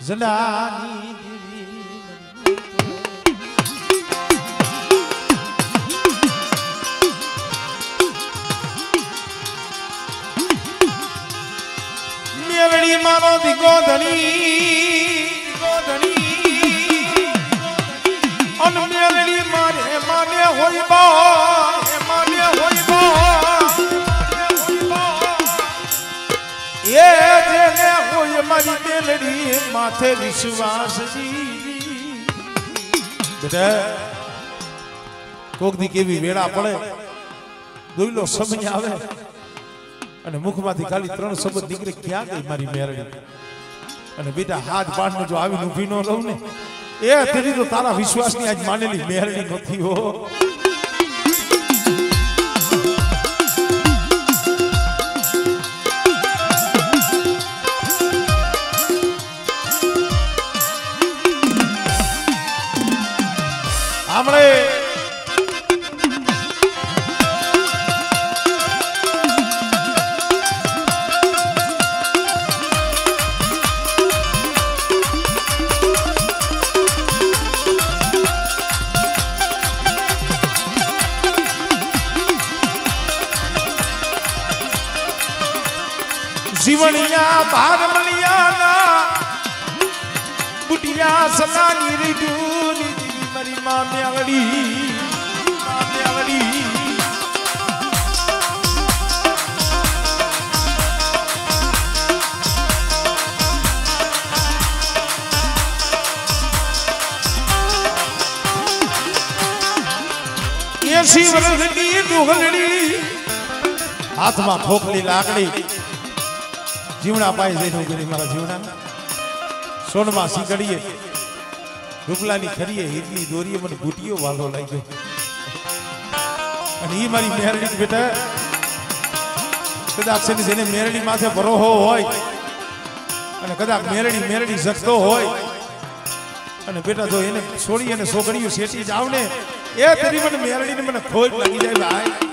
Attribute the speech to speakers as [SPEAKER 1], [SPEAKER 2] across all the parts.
[SPEAKER 1] જલાની મેલડી મારો દીકો ધણી. મેલડી મારે માને હોય બા મારી મેલડી માથે વિશ્વાસ બેટા, કોક દી કેવી વેળા પડે. દોઈલો સમય આવે. અને મુખમાંથી ખાલી ત્રણ શબ્દ નીકળે, ક્યાં ગઈ મારી મેરડી? અને બેટા, હાથ પાડને જો આવીને ઊભી ન રહું ને, એ તેની તો તારા વિશ્વાસની આજ માનેલી મેરડી નથી હો. ખોખલી જીવણા પાય મારા જીવણા સોનમાં સીકડીએ રૂપલાની ખરીએ હીરની દોરીએ, મને બુટીઓ વાલો લાગ્યો. અને એ મારી મેરડી બેટા. કદાચ જેને મેરડી માથે ભરોહો હોય, અને કદાચ મેરડી મેરડી જગતો હોય, અને બેટા જો એને છોડી અને છોકરીઓ શેટી જ ને એ તરી મને મેરડીને મને ખોજ લાગી જાય ભાઈ.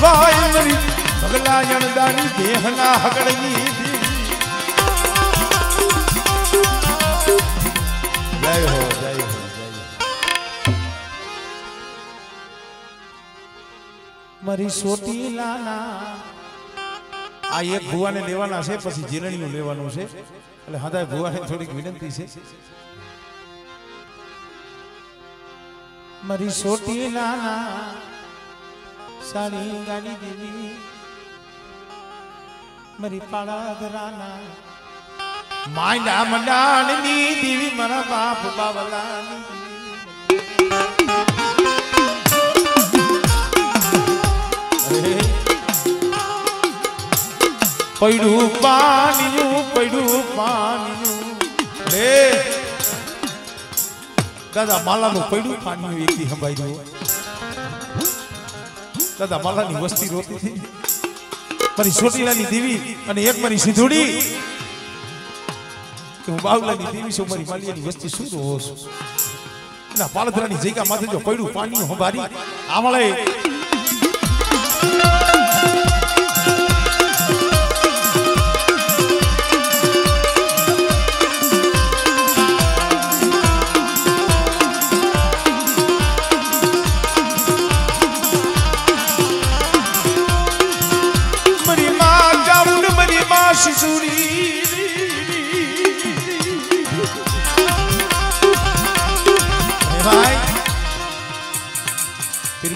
[SPEAKER 1] સ્વયંની ભગલા જણદાની દેહના હગડની જય હો જય હો મારી સોટીલાના આ એક ભુવાને લેવાના છે, પછી જીરણીનું લેવાનું છે. એટલે હાદા ભુવાને થોડીક વિનંતી છે. મારી સોટીલાના સાડી ગાડી દેવી. મારી પાડાદરાના માંડા મંડાણની દેવી મારા બાપ બાવલાની. પડ્યું પાણીયું પડ્યું પાણીયું રે દાદા, માલાનું પડ્યું પાણીયું એકથી સંભાઈ દઉં દાદા, માલાની વસ્તી રોતી થઈ મારી ચોટીલાની દેવી અને એક મારી સિંધુડી. હું બાવલાની દેવી છું, મારી માલિયાની વસ્તી શું રહો છું? એના પાલધરાની જગ્યા માથે જો પડ્યું પાણી સંભારી આમળે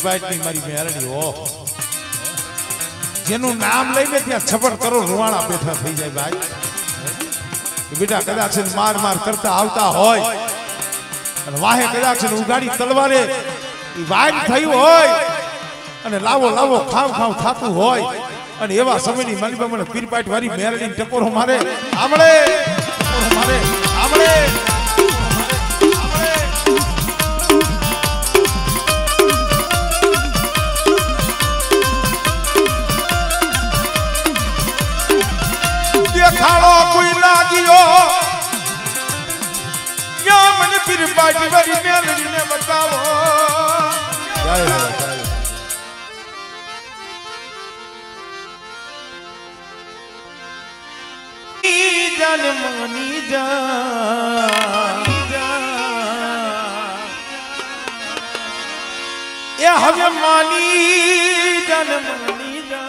[SPEAKER 1] પીરબાઈટની મારી મેરણી ઓ જેનું નામ લઈને ત્યાં છપડ કરો રૂવાણા બેઠા થઈ જાય ભાઈ. બેટા કદાચ માર માર કરતા આવતા હોય. અને વાહે કદાચ ઉગાડી તલવારે. ઈ થયું હોય અને લાવો લાવો, ખાવ ખાવ થાતું હોય. અને એવા સમયની મારી મને પીરપાટ વાળી મેરડી ટકોરો મારે. આમળે મારે, આમળે. પીરપાટ વાળી મેરડીને બતાવો. જન્મની જા એ હવે માની જન્મની જા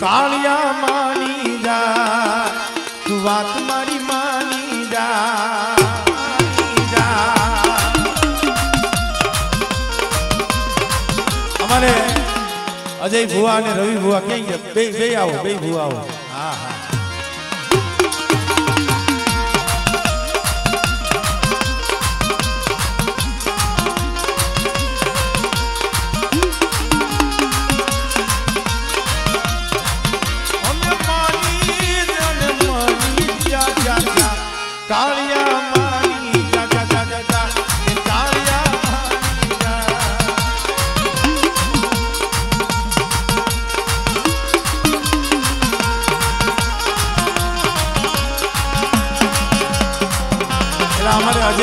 [SPEAKER 1] કાળિયા માની જા તું વાત મારી. અમારે અજય ભુવા અને રવિ ભુવા ક્યાં ગયા? બે બે આવો બે ભુવા આવો.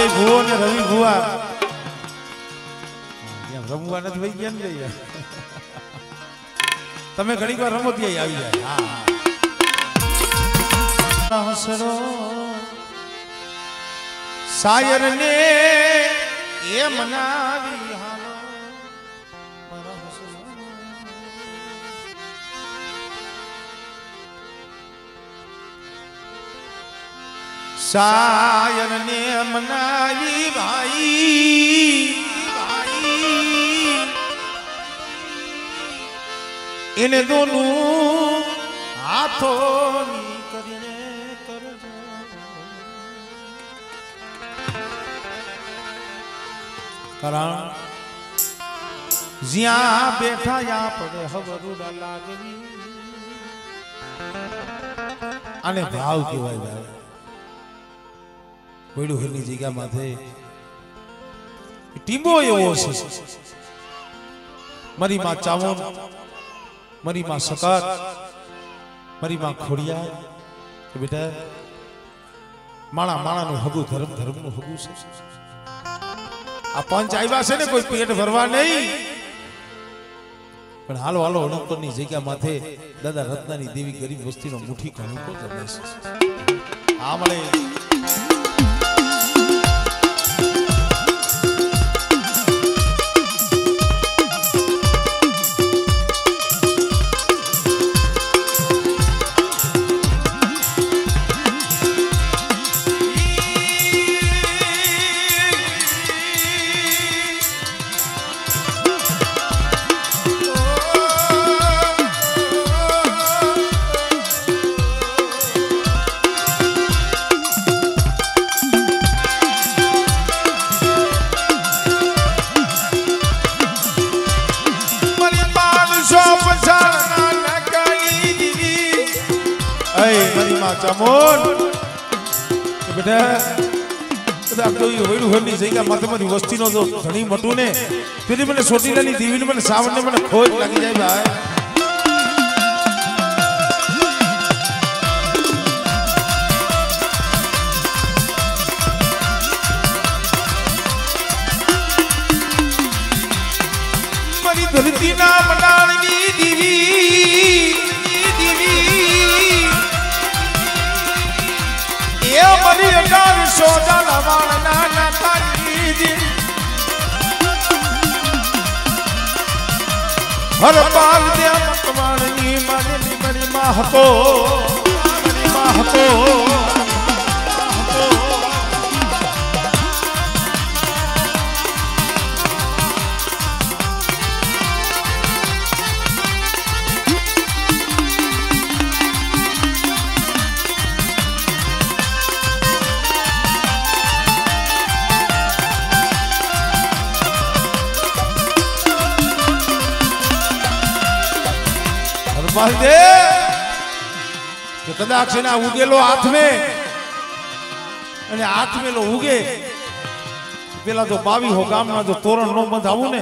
[SPEAKER 1] અજય ભુવો ને રવિ ભુવા. રમવા નથી ભાઈ ગયા ને તમે ઘણી વાર રમો ત્યાં આવી જાય. હસરો. સાયર ને એ મનાવી શાયર ને મનાવી ભાઈ. એને દોનું હાથો કારણ જ્યાં બેઠા યા પડે હવરુડા લાગવી. અને ભાવ કહેવાય ભાઈ કોઈડું હિલની જગ્યા માથે. ટીંબો એવો છે. મારી માં ચાવણ મારી માં સકાર મારી માં ખોડિયા કે બેટા માણા માણાનું હગું ધર્મ ધર્મનું હગું છે. આ પંચ આવ્યા છે ને કોઈ પેટ ભરવા નહીં. પણ હાલો હાલો હણકરની જગ્યા માથે દાદા રત્નાની દેવી ગરીબ વસ્તીનો મુઠ્ઠી ઘણું તો આ મળે. અય મારી માં ચામોન બેટા બધા કોઈ હોયલું હોયની જગ્યા માથે તમારી વસ્તીનો જો ઘણી મોટું ને તેથી મને સોટીલાની દીવીને મને સાવનને મને ખોજ લાગી જાય ભાઈ. પાલ દે મતવાણની મારી મારી માં મારી માં હતો કે કદાચ એના ઉગેલો હાથમે. અને હાથમેલો ઉગે. પેલા તો બાવી હો ગામના જો તોરણ નો બંધાવું ને.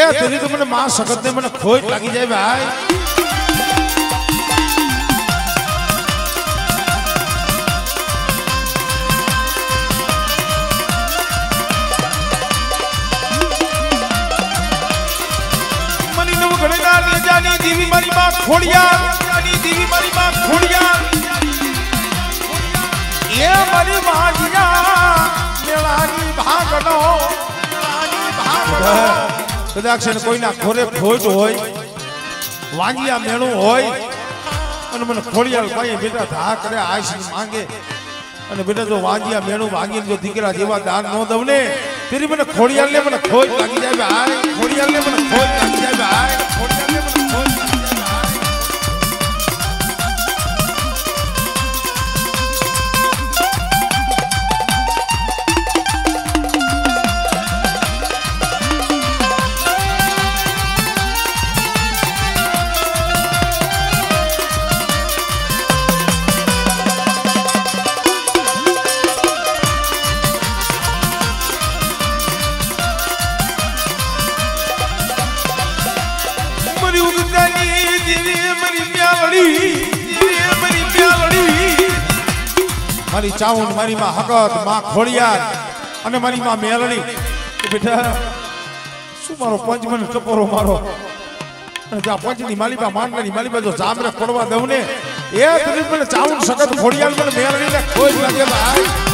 [SPEAKER 1] એ તેની તો મને માં સગત ને મને ખોટ લાગી જાય ભાઈ. મારી કદાચ કોઈના ખોરે ખોટ હોય વાંગિયા મેળું હોય, અને મને ખોડિયાલ ભાઈ બેટા ધા કરે આશ માંગે. અને બેટા જો વાંગિયા મેળું વાંગીને દીકરા જેવા દાન ન દઉં ને મને ખોડિયાલ ને મને ખોજ લાગી જાય, ભાઈ. ખોડિયાલ ને મને ખોજ લાગી જાય ચાઉંડ મારી માં હકતમાં ખોડિયાર અને મારી માં મેલણી બેટા, શું મારો પંચ મને ટપોરો મારો? અને પંચની માલિકા, માંડવાની માલિકા જો જામરે પડવા દઉં ને, એ ચાઉંડ સખત ખોડિયાર મને મેલણી ને ખોજ લાગે ભાઈ.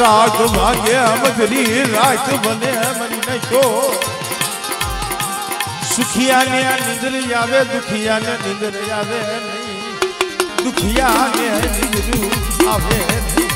[SPEAKER 1] રાત ભાગે મધરી રાત બને મરી નશો સુખિયાને નિંદર આવે, દુખિયાને નિંદર આવે નહીં. દુખિયાને નિંદર આવે નહીં.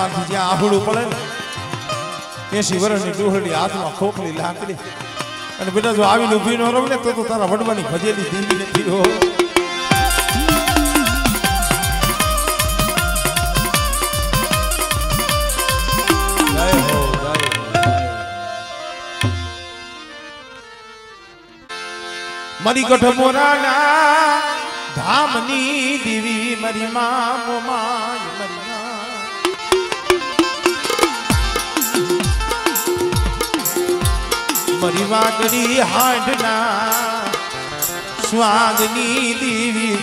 [SPEAKER 1] ભલામણ જ્યાં આહુડું પડે ને એસી વર્ષની ડુહડી હાથમાં ખોખલી લાકડી. અને બેટા જો આવીને ઊભી ન રહે ને, તો તો તારા વડવાની ભજેલી ધીમી નથી હો. મારી ગઢ મોરાના ધામની દેવી, મરી માં મોમાય મારી વાટડી હાંડના સ્વાદની દેવી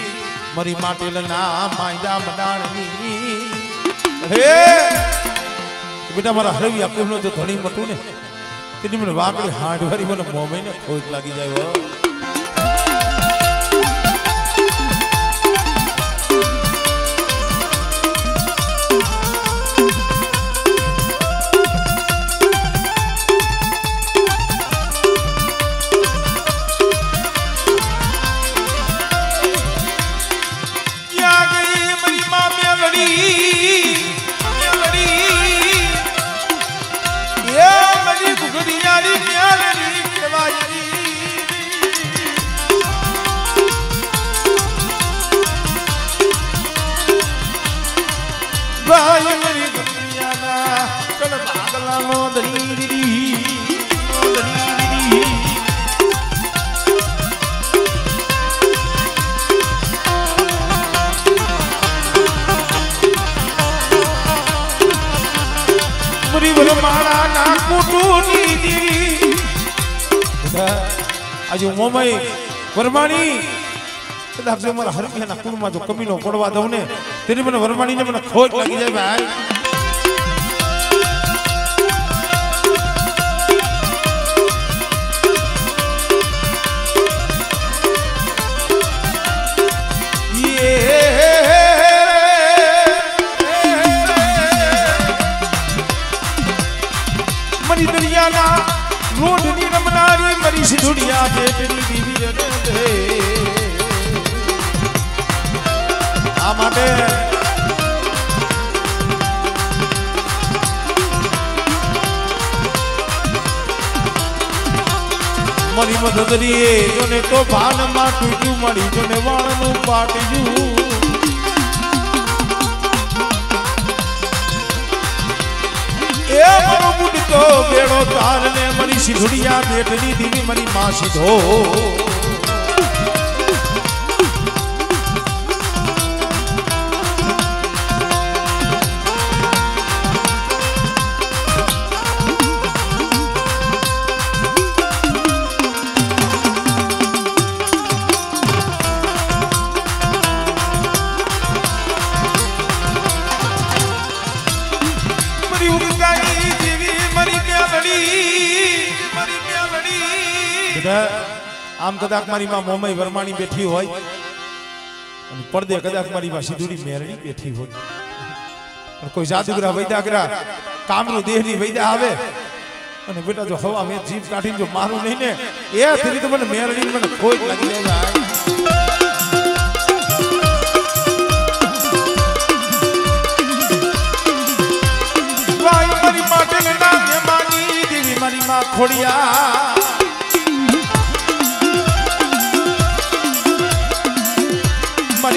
[SPEAKER 1] મારી માટેલના માયદા મડાણની. હે! બેટા, મારા હરવિયા કુહનો તો ધણી મટું ને. તેની મને વાકડી હાંડવારી મને મોમે ને ખોજ લાગી જાય કદાચ જો મારા હરમિયાના કુળમાં જો કમીનો પડવા દઉં ને, તેની મને વરમાડીને મને ખોટ લાગી જાય, ભાઈ. બેટની દીવી મરી માં સીધો આમ કદાચ મારી માં મોમઈ વરમાણી બેઠી હોય અને પડદે કદાચ મારી માં સિંધુડી મેરણી બેઠી હોય. કોઈ જાદુગરા વૈદાગરા કામનું દેહની વૈદા આવે અને બેટા જો હવા મેં જીભ કાઢીને જો મારું નહીં ને, એ રીતે મને મેરણી મને ખોટ લાગી જાય. ખોડિયા.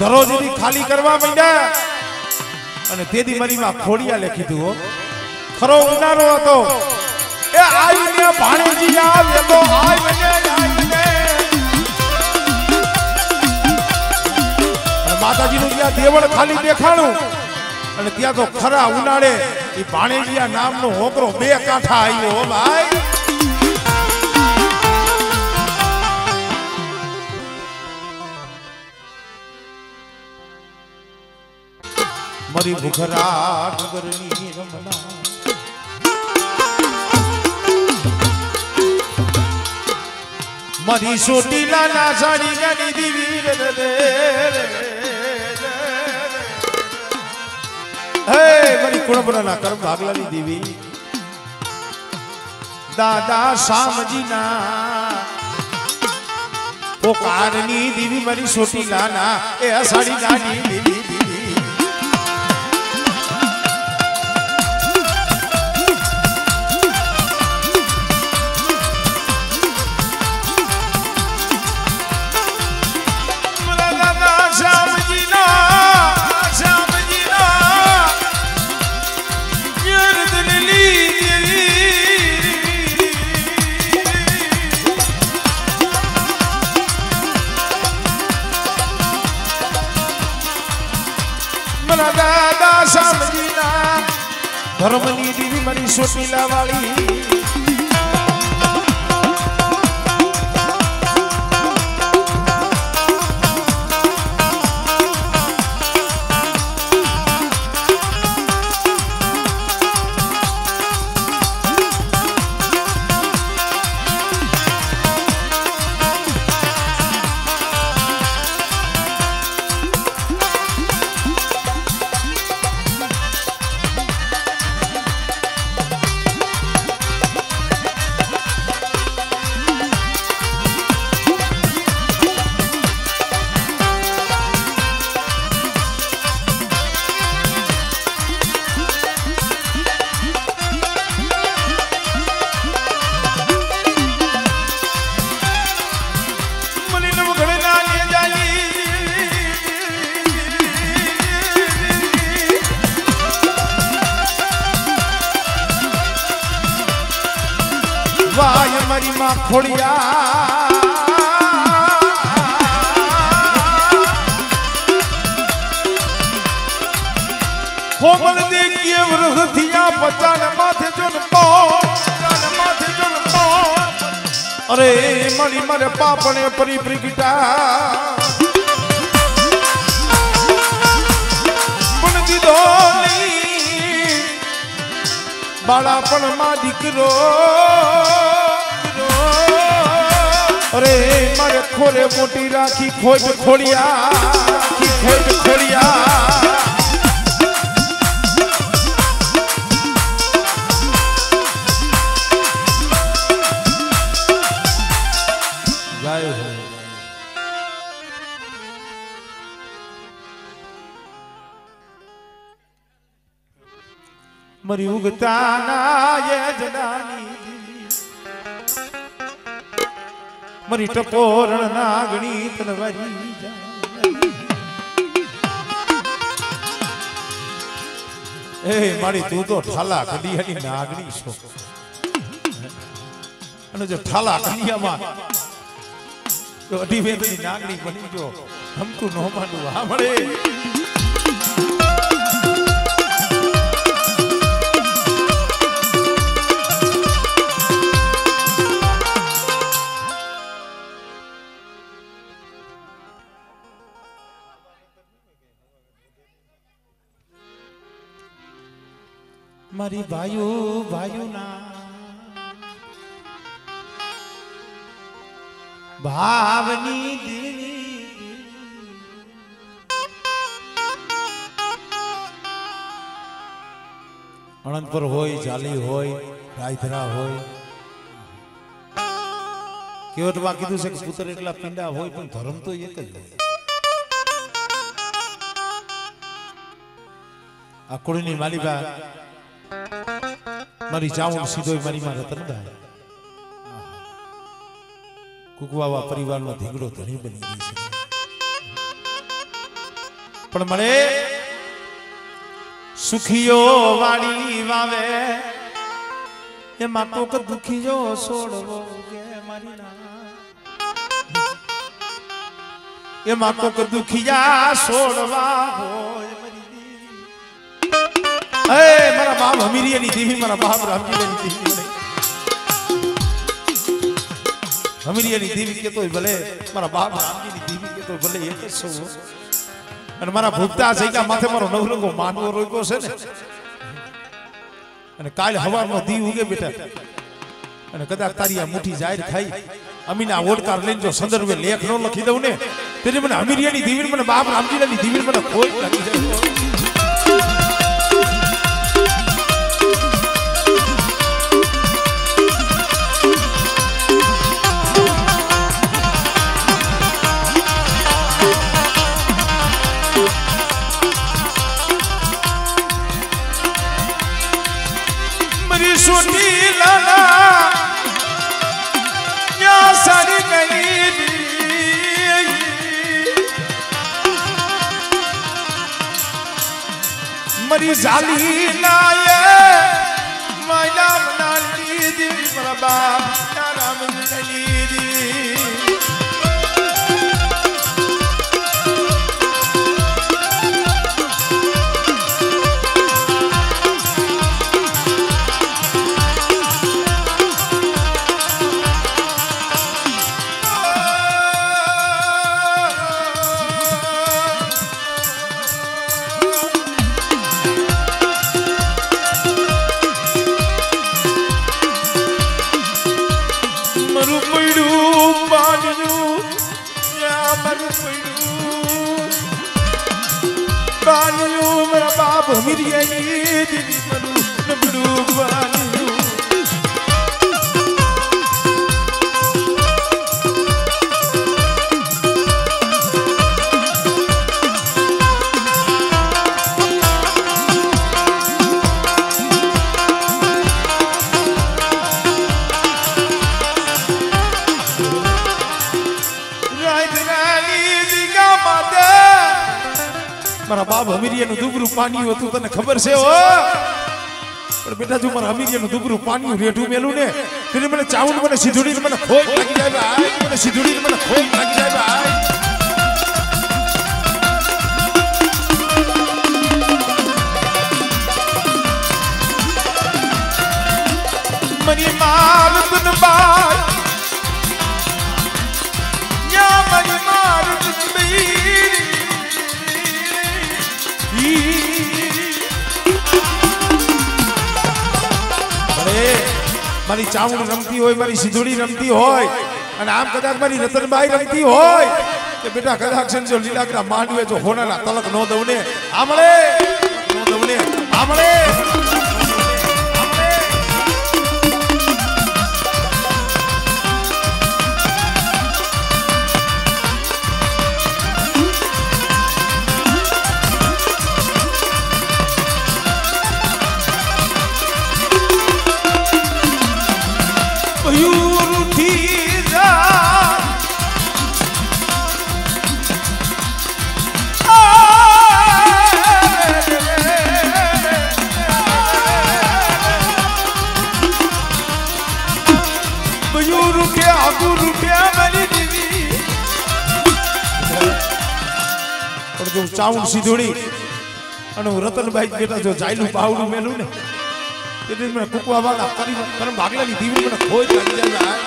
[SPEAKER 1] બનાના અને ધરો જેથી ખાલી કરવા માંડ્યા. અને તેદી મરીમાં ખોડિયા લખી હો. ખરો ઉનારો હતો. એ આઈને ભાણેજી આવે તો આઈને આઈને માતાજીનું ત્યાં દેવળ ખાલી દેખાણું. અને ત્યાં તો ખરા ઉનાળે એ ભાણેજીયા નામનો હોકરો બે કાંઠા આવ્યો ભાઈ. મારી ભૂખરા નગરની રમના મારી સોટીલા ના સાડી ગાની દીવી. હે મારી કુણબરાના કર્મ ભાગલાની દેવી. દાદા શામજીના પોકારની દીવી મારી સોટીલા ના એ સાડી નાની દેવી.
[SPEAKER 2] દાદા
[SPEAKER 1] શામજીના ધર્મની દેવી મારી સોટીલા વાળી મારી માં ખોડિયા.
[SPEAKER 2] કોમલ દે કે વરહ થિયા પચાન માથે જોન પો પચાન માથે જોન પો
[SPEAKER 1] અરે મારી મારે પાપણે પરી પ્રિગટા
[SPEAKER 2] પણ દીધો નહીં.
[SPEAKER 1] માં દીકરો. અરે મારે ખોરે મોટી રાખી ખોજ ખોડિયા ખોજ ખોડિયા મરી ઉગતા ના મરી ટપોરણ નાગણી તલવારી એ મારી, તું તો ઠાલા કડિયાની નાગણી છો. અને જો ઠાલા કડિયામાં જો અઢી વેદની નાગણી બની ગયો હમતું નો માનું હા, મળે. મારી ભાઈઓ ભાઈઓના ભાવની દેવી અનંતપુર હોય જાલી હોય રાયધરા હોય. કેવટમાં કીધું છે કે પુત્ર એટલા પિંડા હોય પણ ધર્મ તો એક જ હોય. આ કુળની માલિકા મારી ચાવણ સીધો મારી માં રતનદાય કુકવાવા પરિવારનો ધીંગડો ધણી બની ગઈ છે. પણ મળે સુખીઓ વાળી વાવે, એમાં તો કે દુખીઓ છોડવો એમાં તો કે દુખિયા છોડવા હોય મારા બાપ હમીરિયાની દેવી મારા બાપ રામજીની દેવી હમીરિયાની દેવી કેતો ભલે, મારા બાપ રામજીની દેવી કેતો ભલે એક જ સૌ અને મારા ભૂપતા સૈકા માથે મારો નવરંગો માનવો રોક્યો છે ને? અને કાલ હવારમાં દી ઉગે બેટા. અને કદાચ તારી આ મુઠ્ઠી જાહેર ખાઈ અમીના ઓડકાર લઈને જો સંદર્ભે લેખ નો લખી દઉં ને તેથી મને અમીરિયાની દીવીર મને બાપ રામજીલાની દીવીર મને કોઈ લાગી જાય મારી જાલી નાયે માયલા મનાલી દી મારા બાપ મારા બાપ હમીરિયાનું દુબરું પાણી હતું, તને ખબર છે હો? પણ બેટા જો મારા હમીરિયાનું દુબરું પાણી રેઠું મેલું ને તેને મને ચાવણ મને સીધુડી મને ખોટ લાગી જાય મને સીધુડી મને ખોટ લાગી જાય મારી ચાવણ રમતી હોય, મારી સિંધુડી રમતી હોય, અને આમ કદાચ મારી રતનબાઈ રમતી હોય, કે બેટા કદાચ છે ને જો લીલાકરા માંડવે જો હોનાના તલક નો દઉં ને આમળે નો દઉં ને આમળે ચાઉંડ અને હું રતનભાઈ બેટા જો જાયલું પાવડું મેલું ને. તેથી મને કુકવા વાળા કરી ભાગલાની દીવડી મને ખોજ જાય.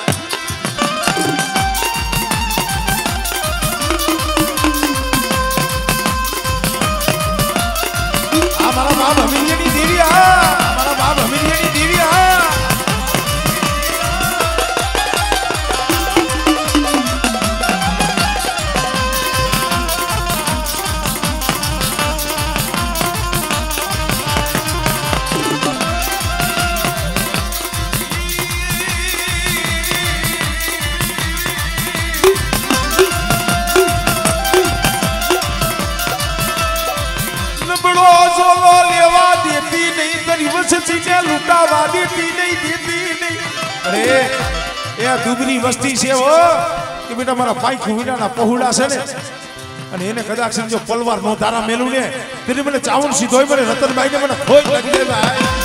[SPEAKER 1] મારા પાઈખું વિનાના પહોળા છે ને. અને એને કદાચ જો પલવાર નો ધારા મેલું ને. તેને મને ચાવણ સીધો મને રતનભાઈ ને મને ખોઈ લાગી દે ભાઈ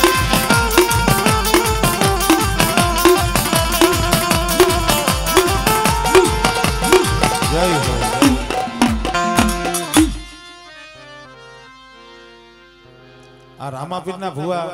[SPEAKER 1] આ રામાપીર ના ભુવા